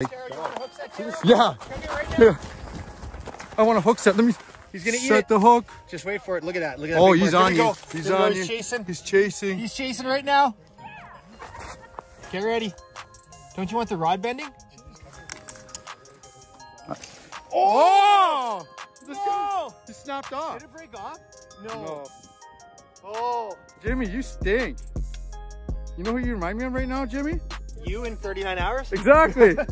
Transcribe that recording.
Sarah, want to hook set, Yeah. Right. Yeah. I want a hook set. Let me He's gonna eat set the hook. Just wait for it. Look at that. Look at that. Oh, he's on you. He's There on you. chasing. He's chasing. He's chasing right now. Get ready. Don't you want the rod bending? Oh! oh! No! He snapped off. Did it break off? No. No. Oh. Jimmy, you stink. You know who you remind me of right now, Jimmy? You in 39 hours? Exactly.